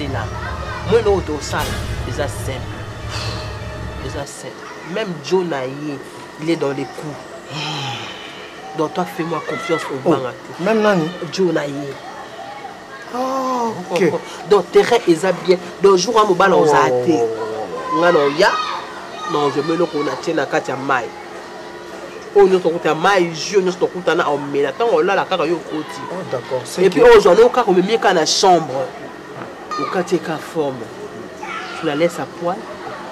nzela mwendo oyo tosala eza simple eza simple même jo na ye il est dans les coups donc toi fais moi confiance obanga oh, te même nani jo na ye Oh, okay. donc terrain eza bien donc jour ya mobala ozala oh. te nga na oya na ozoma eloko natie na kati ya mai oyo nyonso tokuta ya mai jus nyonso tokutana omela ntango olala kaka yo okoti oh, epuis oyo ozwa noko kaka omemi eka na chambre okati eka forme tu la laisse à poil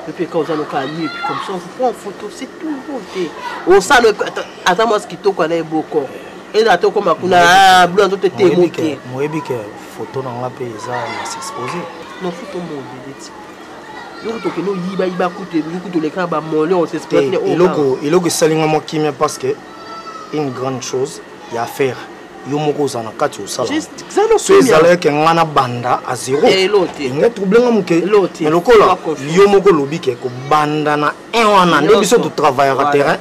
epuis eka oza noka nu epuis comme ça on vous prend en photo c'est tout beauté osala aza mwasi kitoko ana eboko eza ata okoma kuna ah, blo nzoto ete emoke moyebi ke foto na nga mpe eza na s'expose na foto mobili ti yoko tokende oyibayiba kutu yoku toleka na bamole osespele eh, eloko eloko esali nga mwa kimia parce que une grande chose ya affaire yo moko oza na kati osala so ezalaki nga na banda a zero eh, nga trouble nga moke lokola yo moko olobi ke kobanda na 1 wana nde biso totravaillaka terrain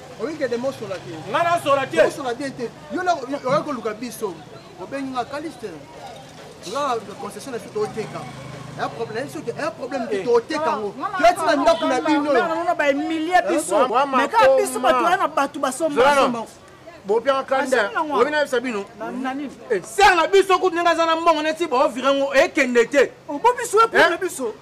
olingi kende mosola te ngai nasola te mosola bien te yo oya koluka biso obengi nga kaliste nga concession na biso toteka un problème ce que un problème de doté kango lati na ndako na bino na ba milliers biso mais ka biso bato ya na bato basomba somba bopianga kanda oyebi nayebisa bino ser na biso kutu ndenge aza na mbongo neti baovire yango ekende te obobiso epona biso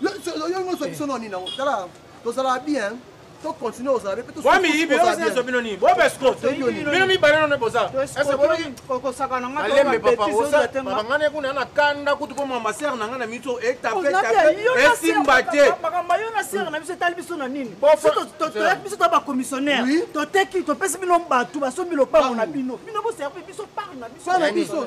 yo nyonso biso noni nango tala tozalaka bien tocontinue kozala be bamiyibiozwa bino nini bobesko bino mibale nono bozabangani kuna na kanda kutu mpo mama sere na ngai na miso etapeesimba te makambo yo na sere na biso etali biso na nini toyaki biso to bakomissionnaire toteki topesi bino bato basombi lopango na bino bino boservi biso pare na biso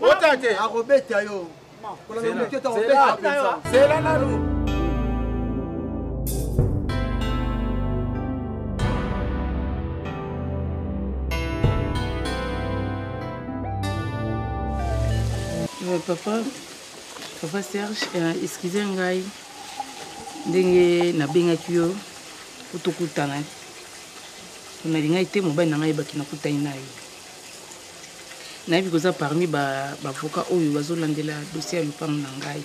Otate. Akobeta yo. Kolanda moke to akobeta penza. Zela nanu. Euh, papa papa serge euh, excuse ngai ndenge nabengaki yo po tokutana nalingaki te mobali na ngai ebaki nakutani na yo nayebi koza parmi bavoka ba oyo bazolandela dossier ya lopango na ngai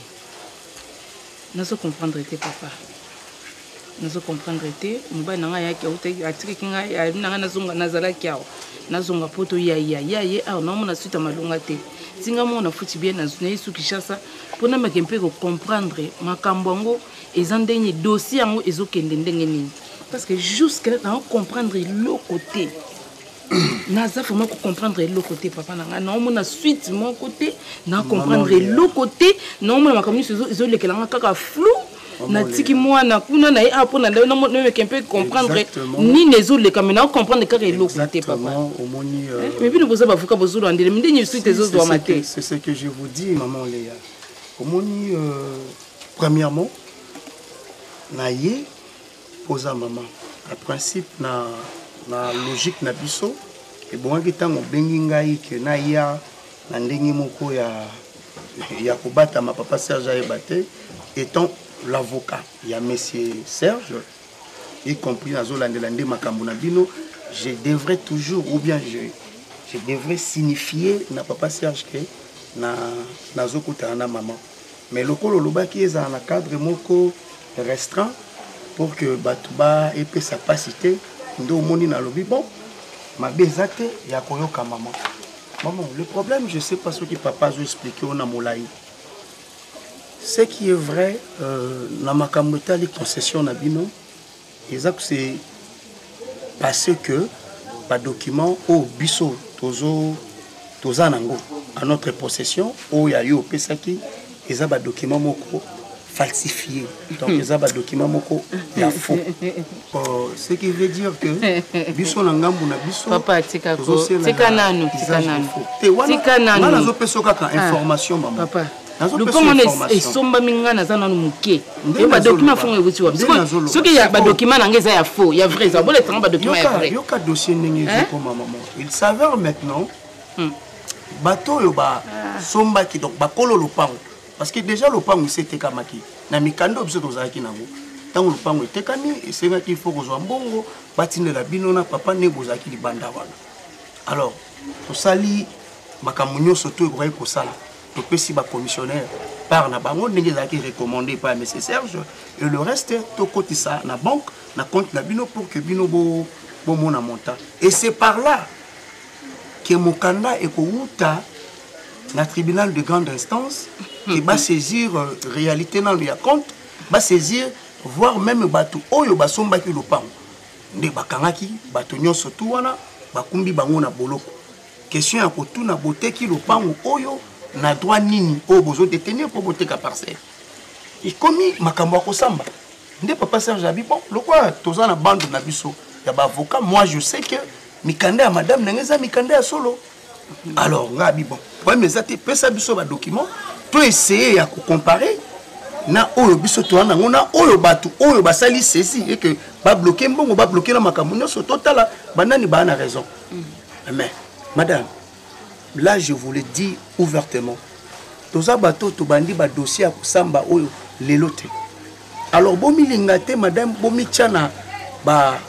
nazo comprendre te papa nazo comprendre te mobali na ngai ayaki autaki atikaki ngai ayebi na ngai nazonga nazalaki awa nazonga poto yaya ya ye awa naomona suite ya malonga te ntinga moko nafuti bien naye su kinshasa mpo nameke mpe kocomprendre makambo yango eza ndenge nini dossier yango ezokende ndenge nini parce que jusque là nao comprendre eloko te naza vraiment kocomprendre eloko te papa na ngai naomona suite moko te nacomprendre eloko te naomona makambo nyonso ezolekela ngai kaka flou natiki mwana kuna na ye awa mpo na ndai nomeke mpe comprendre nini ezoleka me naocomprendre kaka eloko te papa euh, eh, me bino boza bavoka bozolwa ndele mi nde nyonso te ezozwama te c'est ce que je vous dis maman lea omoni euh, premièrement na ye Poza maman. Na principe na na logique na biso ebongaki ntango obengi ngai ke naya na ndenge moko ya ya kobatama papa serge ayeba te étant l'avocat ya monsieur serge y compris nazolandela nde makambo na bino je devrais toujours ou bien je, je devrais signifier na papa serge ke nazokutana na, na maman Mais lokola olobaki ezala na cadre moko restreint pour que bato ba epesa pasi te nde omoni nalobi bon mabe eza te ya koyoka mama mama le problème je sais pas soki papa azo explike ona molai ce qui est vrai euh, na makambo etali concession na bino Eza que c'est parce que ba documents au biso tozo toza nango à notre possession au ya yo pesaki eza ba documents moko falsifié. Donc, ils ont des documents moko ya faux. Oh, ce qui veut dire que biso na ngambu na biso papa tika ko tika nanu tika nanu tika nanu nana zo peso kaka information maman papa lopango wana esombami ngai naza nano moke yo badokima fongo ewuti wapi soki ya badokima na ngai eza ya faux ya vrai eza bolekisanga badokima ya vrai yoka dossier ndenge ezokoma mama il saveur maintenant hmm. bato oyo basombaki ah. donc bakolo lopango parce que déjà lopango esi etekamaki na mikanda oyo biso tozalaki nango ntango lopango etekami esengaki fo kozwa mbongo batindela bino na papa nde bozalaki libanda wana alors tosali makambo nyonso to ekokaki kosala topesi ba commissionnaire part na bango ndenge ezalaki recommandé par monsieur serge et le reste tokotisa na banque na compte na bino pour que bino bo bomona montant et c'est par là que mokanda ekowuta na tribunal de grande instance et basaisir réalité nano ya compte basaisir voire même bato oyo basombaki lopango nde bakangaki bato nyonso tu wana bakumbi bango na boloko Question ya kotuna boteki lopango oyo na droit nini oyo bozo détenir mpo boteka parcelle ekomi makambo ya kosamba nde papa serge abi bon lokola toza na bande na biso ya baavocat moi je sais que mikanda ya madame na ngai eza mikanda ya solo alors ngai abi bon problème eza te pesa biso badocument to essaye ya kocompare na oyo biso toza nango na oyo bato oyo basali sesi eke babloke mbongo babloke na makambo nyonso totala banani baa na raison mais madame là je vous le dis ouvertement toza bato tobandi badossier ya kosamba oyo lelo te alors bomilinga te madame bomitya na ba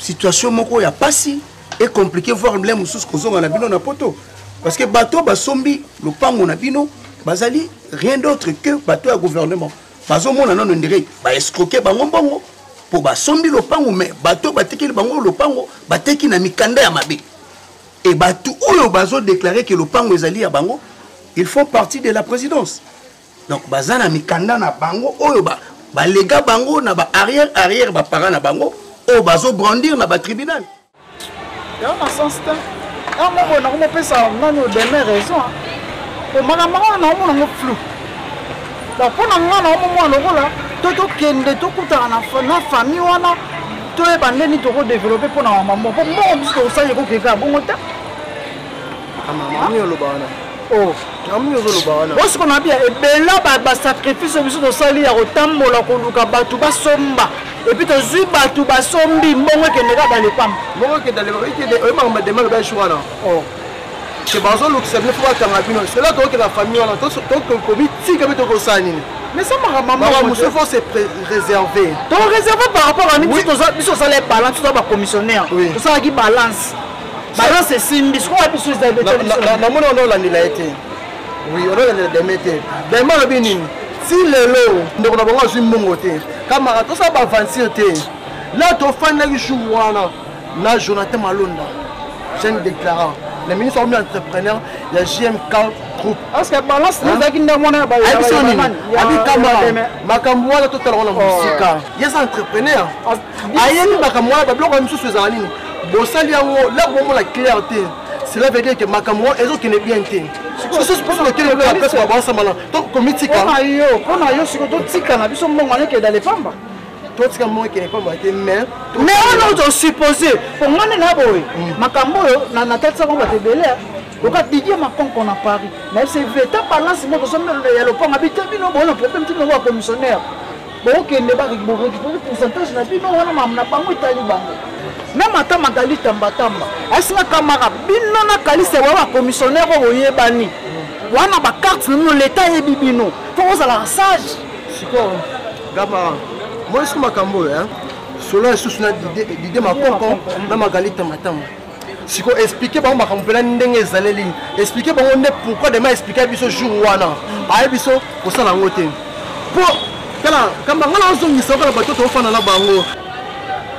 situation moko ya pasi e compliqué voir bile mosusu kozonga na bino na poto parce que bato basombi lopango na bino bazali rien d'autre que bato ya gouvernement bazomona nano ndire ba escroquer bango mbongo mpo basombi lopango me bato batikeli bango lopango bateki na mikanda ya mabe e bato oyo bazodeklare ke lopango ezali ya bango il faut partie de la présidence donc baza na mikanda na bango oyo balega ba bango na ba arrière arrière baparent na bango oyo bazobrandir na batribunal yango na sens te yango moko nako mopesa nani odeme raison po makambo yango nako mona ngo flou donc mpo na ngai nako momona lokola to tokende tokutana na famille wana toyeba ndeni tokodeveloppe mpo na mama moko mpo mbongo biso tokosaleli kokeka bongo te osiko nabi ya ebela basacrifice biso tosali ya kotambola koluka bato basomba epuis tozwi bato basombi mbongo ekende kaka balepamba ke bazolukisa bino fo bakanga bino cela tokokenda famille wana tokomitika mpe tokosala nini mosusu fo se réserve to réserve par rapport à biso tosala balance toza bacommissionnaire tosalaki balance balance esimbi sikoyo wapi susi na ebeteli Na- na- na- namoni wana olandela ye te wi olandela deme te deme alobi nini ti lelo ndeko na bango azwi mbongo te kamara tosala baaventure te la tofandaki jour wana na jonathan malonda jeune déclarant le ministre akomi entrepreneur ya gmk groupe parce que balance Hein? ezalaki nde mwana ya ba- ya- ayebi so ya- nini ya- ya- abi ya- kamara ya- makambo wana totalaka na mosika ye eza entrepreneur ayebi makambo wana babiloko ya misusu ezala nini bosali yango lako bomona claire te cela veut dire que makambo wana ezokende bien te sosososokelepesi babasambana to komitika mpona yo mpona yo siko totika na biso mbongo wana ekenda lepamba totika mbongo ekende mpamba te mais mais wana ozosuppose po ngani na boye mm. makambo oyo na tatisaka bato ebele loka didie makonko na paris nayebisa veta balance moko sombelo ya lopango abite bino boona problème ti nongo ya commissionnaire bokende ba récupérer pourcentage na bino wana mamu na bango etali bango na mata magali tambatamba asinga kamara bino na kalise wa bacommissionnaire oyo boyebani wana bacarte na bino leta ayebi bino mpo ozalaka sage sikoyo gaba moyesu makambo oyo solo lisusu na dide makoko na magali tambatamba siko explike bango makambo mpena ndenge ezaleli explike bango nde pourkui dema explike biso jour wana aye biso kosala yango te mpo tala kamba ngai nazongisa kala bato tofanda na bango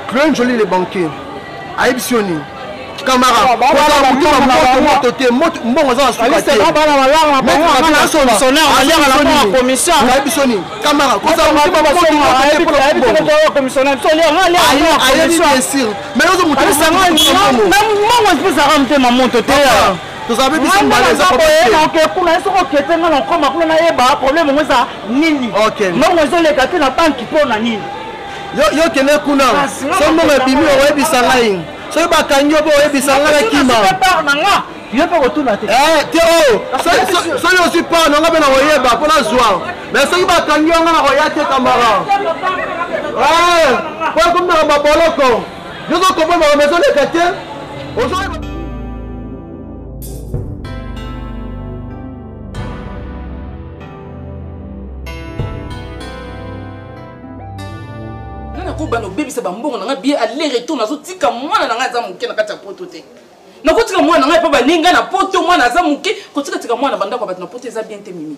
clone joli le banquier ayebisi yo nini kamaramoto te mbongo aza na sukayebiso nini kamara mais ozo mutu pesa nga mbongo na mbongo ezipesa nga motema moto te tozala mpe biso mbala eza oke kuna ye soki okete nga nakoma kuna nayeba problème yango eza nini mbongo ezoleka te na banki mpo na nini yo kende kuna ah, so mbongo ebimi oyebisa ngai soki bakangi yo mpe oyebisa ngai nakima yo mpe kotuna te eh, te oyo oh, soki osi paa nanga mpe nakoyeba mpo nazwa mais soki bakangi yango nakoya te kamara eh, mpo ekomi naka baboloko yozokopa makambo ezoleka te ozoyeba nakobana obebisa bambongo na ngai bie aller retour nazotika mwana na ngai aza moke na kati ya poto te nakotika mwana na ngai mpe baninga na poto mwana aza moke kotikatika mwana bandako ya bato na poto eza bien te mimi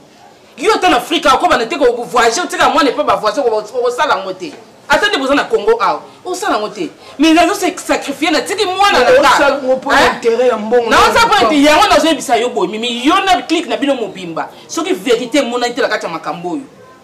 yo ata na afrika okobanda te kovoyage otika mwana epai bavoisin okosala yango te ata nde boza na congo awa osala yango te mais nazo se sacrifie natiki mwana naosala mpo ete yango nazoyebisa yo boye mimi yo na clike na bino mobimba soki verité emonani te na kati ya makambo oyo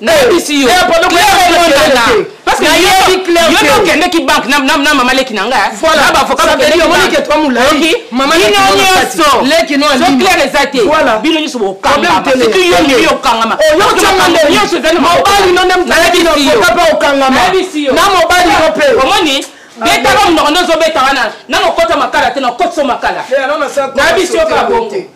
nayebisi yo okendeki banke na mama leki na ngaibino eza te bino nyonso bokangamobali betaka monoko nde ozobetaka na nano okota makala te na okotisa makala nayebisi yo kaka bongo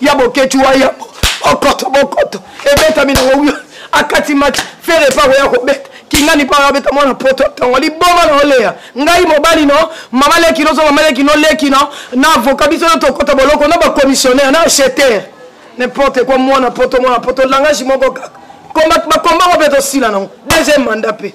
ya boketi wa ya bokoto bokoto ebetami na wowio akati match fere epa koya kobeta kingani mpo abeta mwana poto ntongo liboma na oleya ngai mobali no mama leki nozo mama leki no leki no na avoka biso no tokota boloko na bacommissionnaire na acheteur n'importe quoi mwana poto mwana poto langage moko kaka bakomba ngo mpe tosila nango deuxième mandat mpe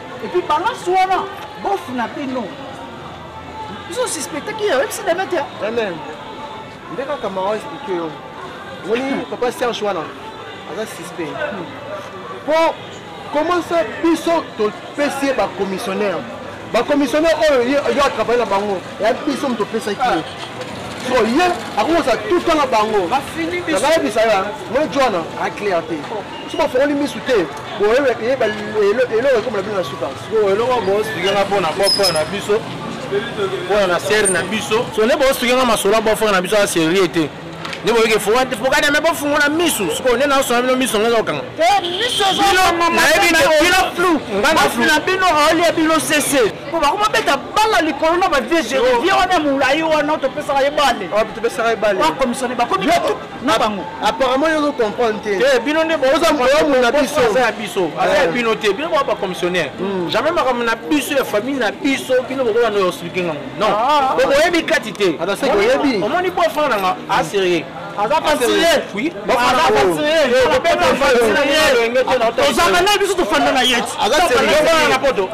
Et puis balance wana bof na bino. Biso suspectaki ye, oyebisi na mete. Amen. Nde kaka mawa explique yo. Omoni papa Serge wana aza suspect. Mpo comment ça biso topesi ye bacommissionnaire bacommissionnaire oyo ye yo atravaille na bango ya biso moto opesaki ye so ye akokosa tout temps na bango nayebisa yo moi jwana aclaire te soki bafongoli misu te eloko ekomela bino na suka sikoyo eloko bosukinga mpo na bofre na biso mpo na sere na biso so nde bosukinga masolo ya bofre na biso ya serie te nde boyoki fokada me bofungola misu sikoyo nde naosona bino misu nga ezokanga nayebi te bino flou nga na flou na bino aolia bino sese mpo bakoma beta bala likolo na bavie gerevie wana molai wana topesaka ye bale topesaka ye bale bakomisone bakomi na bango apparemment yo ozo comprendre te te eh, bino nde bozamoyamu na biso aza ya biso aza ya eh. bino te bino boa bacommissionnaire hmm. jamais makambo na biso ya famille na biso bino bokoba no explike ngango non ah, ah, ah. bokoyebi kati te omoni po frère nanga aserieux aza fatire tozanga na biso tofanda na ye na poto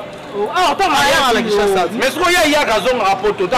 mais soki oya yaka azongaka poto ta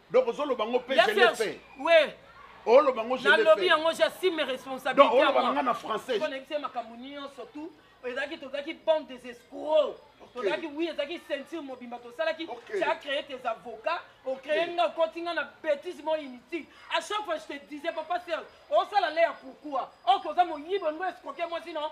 donc ozoloba ngo pe je le fais oui oloba ngo je le fais nalobi yango j'assume responsabilité donc oloba nga na français pona ebisa makambo nyonso tout ezalaki tozalaki bande des escrocs tozalaki wi ezalaki ceinture mobimba tosalaki ca créé tes avocats ocréé nga okoti nga na bétise mo inutile à chaque fois je te disais papa serge osala le ya pourquoi ok oza moyibi olingo escroke mwasi no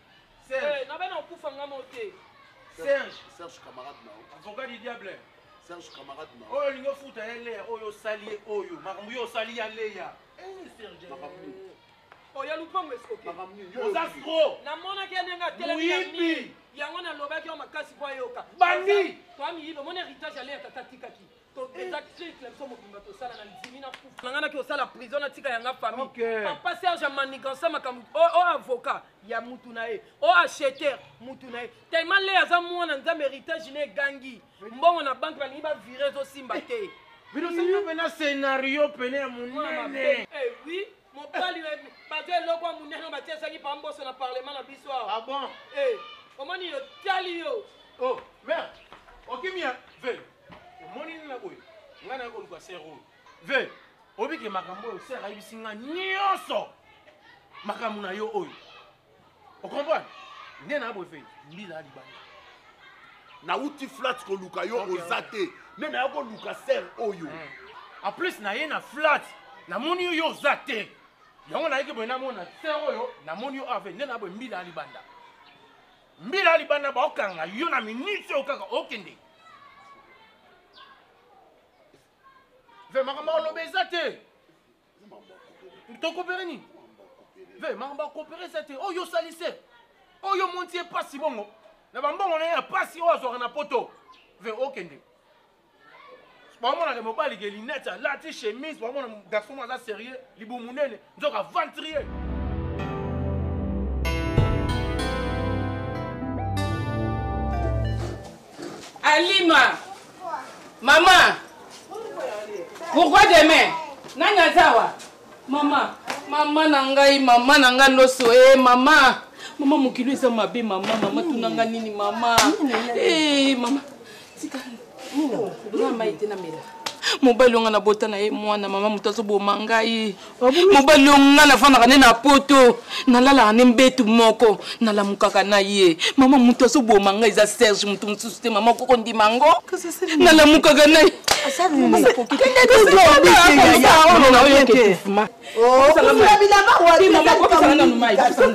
Serge. Eh, na bana okufa nga mo te. Serge. Serge camarade na yo. Avocat du diable. Serge camarade na yo. Oyo olingi ofuta ye Lea oyo osali ye oyo makambo yo osali ya Lea. Eh Serge. Makambo nini? oya lupango eskoki oza fro namonaki ya ndenge atelemi yango nalobaki yo makasi po ayoka bandi to amiyibi omoni heritage ale ya tata atikaki eza triste na biso mobimba tosala na ndimi na kufa nanga naki osala prison natika yanga famille papa serge amanigansa makambo o oh, oh, avocat ya mutu na ye o oh, acheteur mutu na ye tellement ley aza mwana nzambe héritage na egangi mbongo na banke balingi bavire ezosimba te bino sio pena scenario pene ya monene eh, oui mobali bato eloko ya monene batie ezangi pa mboso na parlement na biso awa ah bon eh, omoni yo tali yo oh merde okimi ya ve omoni nini na boye ngai naye koluka ser oyo ve obike makambo oyo ser ayebisi ngai nyonso makambo na yo oyo o comprendre nde na boye fe mbila libanda nauti flat koluka yo okay, oza te okay. nde naya koluka ser oyo mm. en plus naye na flat namoni yo yo oza te yango nayeki boye namona ser oyo namoni yo ave nde na boye mbila libanda mbila libanda baokanga yo na minute oyo kaka okende ve makambo oloba eza te tokopere nini ve makambo ya kopere eza te oyo osali se oyo omonti ye mpasi bongo na bambongo na ye ya mpasi oyo azwaka na poto ve okende baomonaka mobali ke linete alati chemise baomona garçon mo aza sérieux libu monene nzoka aventurier alima Maman, pourquoi demain Nani azawa Maman, maman na ngai, maman na ngai loso, eh maman. Maman mokili eza mabe maman, maman tuna ngai nini maman. Eh maman, tika. Nini? Bula mai te na mela. mobali onga nabota na ye mwana mama moto azoboma ngai mobali oyo ngai nafandaka nde na poto nalalaka nde mbetu moko nalamukaka na ye mama moto azoboma ngai eza serge moto mosusu te mama koko ndima yango nalamukaka na ye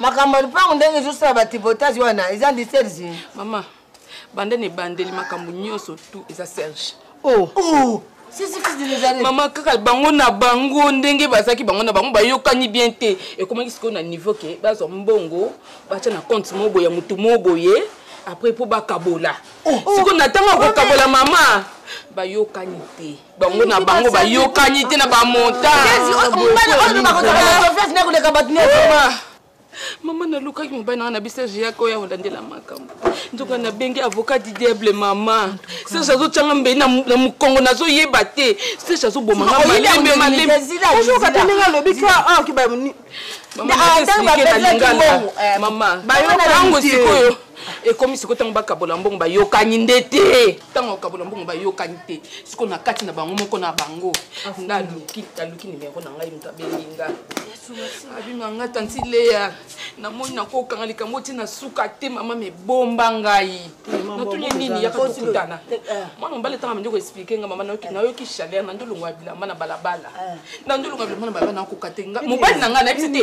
makambo ya lupango ndenge ezosala batibotage wana eza ndi serge mama banda na ebandeli makambo nyonso tu eza serge oh. Oh. mama kaka bango na bango ndenge bazalaki bango na bango bayokani bien te ekomaki sikoyo na niveau ke bazwa mbongo batya na compte moko boye ya motu moko boye après mpo bakabola oh. sikoyo na ntango akokabola mama bayokani te bango na bango bayokani te na bamontakoleka bato mama nalukaki mobali nanga na biso serge yaka oyo akolandela makambo nzoka nabengi avocat du diable mama serge azotyanga mbeli na mokongo nazoyeba te serge azobomanga malembe malembeozoka te ndenge alobi kaka bayokani sikoyo ekomi sikoyo ntango bakabola mbongo bayokani nde te ntango bakabola mbongo bayokani te sikoyo na kati na bango moko na bango naluki naluki nimero na ngai moto abengi nga abima nga tanti leya namoni nakokanga likambo ti na suka te mama mebomba ngai natuni nini yaka tokutana eh, eh. mwana mobali ntango amandi koexplike nga mama nayoki chaleur nandi olongwa bilamba na balabala eh. nandi olongwa bilamba na balabala nakoka te mobali na ngai nayebisi te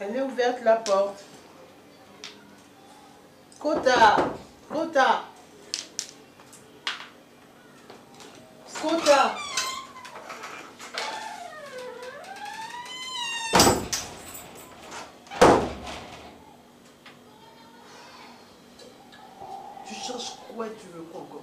Elle ouverte la porte. Kota. Kota. Kota. Tu cherches quoi tu veux, Coco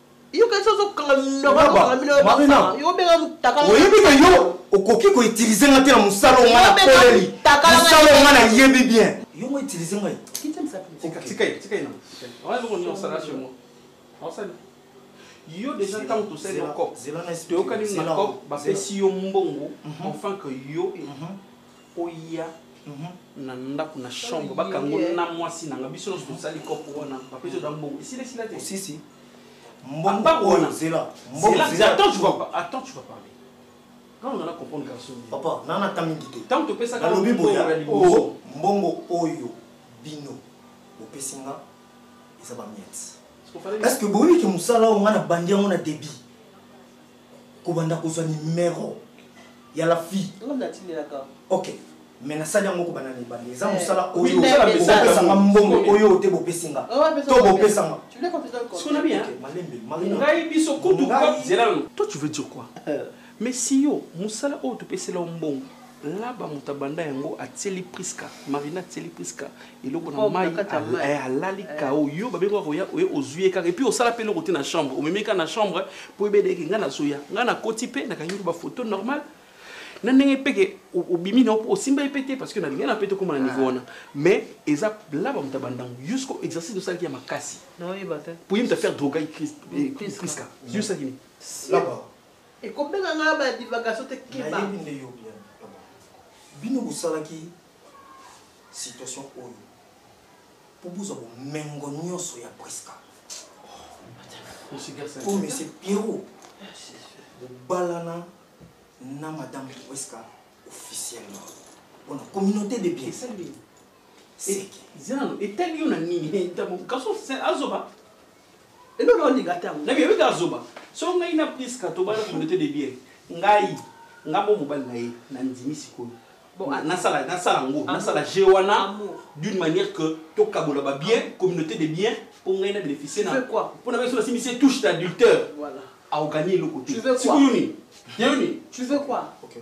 oyebi ke yo okoki koutilize nga te na mosala onga na peleli mosala onga na yebi bien yo ngo utilize ngai yo deja ntango tosali na cop toyokani na cop bapesi yo mbongo mhm. enfin que yo mhm. oya na ndako na chambre bakango na mwasi nanga biso nyonso tosali kopo wana bapesi oda mbongo esila esila te sisi mbongo wana zela mbongo zela attends tu vas attends tu vas parler quand on a comprendre garçon papa nana ta mingi te tant topesa ka lobi boya oh. mbongo oyo bino bopesi nga eza ba miette est ce que boyebi ke mosala oyo nga na bandi yango na débit kobanda kozwa nimero ya la fille ok me nasali yango kobanda na ebandi eza eh. mosala oyoopesanga mbongo oyo te bopesi nga to bopesanga toi tu veux dire quoi euh. mais si yo mosala oyo topesela yo mbongo laba moto abanda yango atieli priska marina atieli priska eloko na mai eh, alali eh. kao yo babenga koya oye ozwi ye kaka epuis osala mpe eloko te na chambre omemi kaka na chambre mpo ebedeke ngai nazoya ngai nakoti mpe nakangi mpe bafoto normal na ndenge mpe ke obimi na osimba ye mpe te parce que nalingi na mpe tokóma na ah. niveau wana mais eza laba moto ya bandango jusqu'au exercice osalaki ya makasi mpo ye moto affaire droga ye priska yo osalaki nini ekobenga ngai badivagation te keba bino bosalaki situation oyo po bozwa bomengo nyonso ya prisca oyo monsieur pierrot bobalana na madame prisca officiellement mpona communauté de bien seke zalo etali yo na nini kasi azoba Lelo na olinga tango. Na biyobi ka zoba. Soki ngai na Prisca tobala communaute de biens. Ngai nga bo mobali na ye na ndimi sikoyo. Bon na sala na sala ngo na sala jeu wana d'une manière que to kabola ba biens communaute de biens po ngai na beneficier na po na ngai soki na simbi se touche d'adulteur. Voilà. Ako gagner eloko te. Tu veux quoi? Sikoyo nini? Nayo nini? Tu veux quoi? Okay.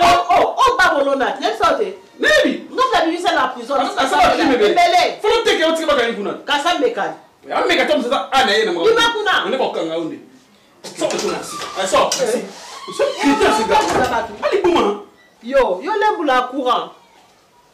Oh oh oh ba bolona na biso te. Nini? Ndoki na bimisa na prison na biso kasala mbele. Folo teke otiki bakani kuna. Kasa mbekani. Ya mbeka to msasa ana ye na mwa. Bima kuna. Ene ba kanga onde. So kuna. Aso. So kita sika. Ali buma. Yo, yo lembula courant.